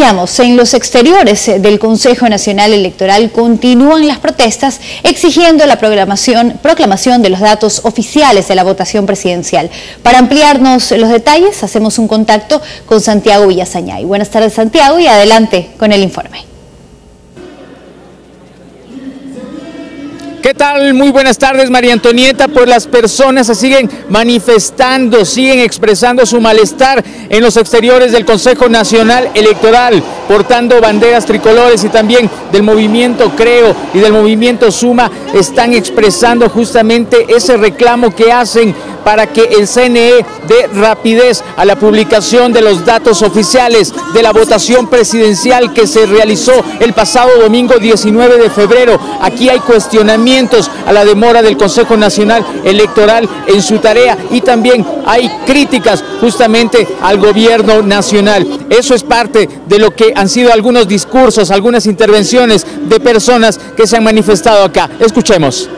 En los exteriores del Consejo Nacional Electoral continúan las protestas exigiendo la proclamación, proclamación de los datos oficiales de la votación presidencial. Para ampliarnos los detalles, hacemos un contacto con Santiago Villasañay. Buenas tardes, Santiago, y adelante con el informe. ¿Qué tal? Muy buenas tardes, María Antonieta. Pues las personas se siguen manifestando, siguen expresando su malestar en los exteriores del Consejo Nacional Electoral, portando banderas tricolores y también del movimiento Creo y del movimiento Suma, están expresando justamente ese reclamo que hacen para que el CNE dé rapidez a la publicación de los datos oficiales de la votación presidencial que se realizó el pasado domingo 19 de febrero. Aquí hay cuestionamientos a la demora del Consejo Nacional Electoral en su tarea y también hay críticas justamente al gobierno nacional. Eso es parte de lo que han sido algunos discursos, algunas intervenciones de personas que se han manifestado acá. Escuchemos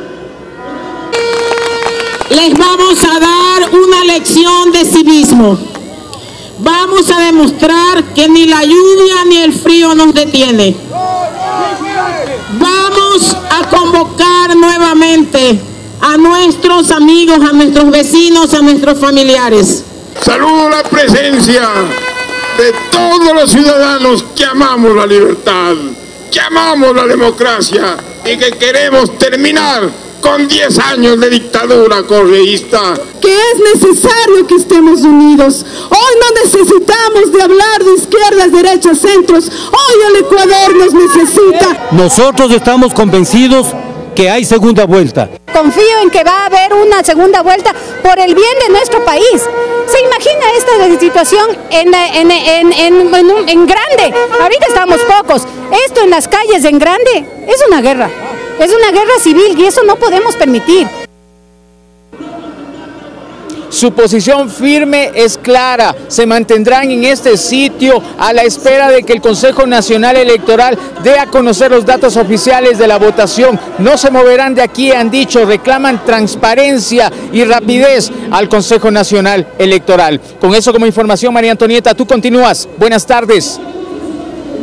les vamos a dar una lección de civismo. Vamos a demostrar que ni la lluvia ni el frío nos detiene. Vamos a convocar nuevamente a nuestros amigos, a nuestros vecinos, a nuestros familiares. Saludo la presencia de todos los ciudadanos que amamos la libertad, que amamos la democracia y que queremos terminar con 10 años de dictadura correísta. Que es necesario que estemos unidos. Hoy no necesitamos de hablar de izquierdas, derechas, centros. Hoy el Ecuador nos necesita. Nosotros estamos convencidos que hay segunda vuelta. Confío en que va a haber una segunda vuelta por el bien de nuestro país. ¿Se imagina esta situación en, en, en, en grande? Ahorita estamos pocos. Esto en las calles en grande es una guerra. Es una guerra civil y eso no podemos permitir. Su posición firme es clara. Se mantendrán en este sitio a la espera de que el Consejo Nacional Electoral dé a conocer los datos oficiales de la votación. No se moverán de aquí, han dicho, reclaman transparencia y rapidez al Consejo Nacional Electoral. Con eso como información, María Antonieta, tú continúas. Buenas tardes.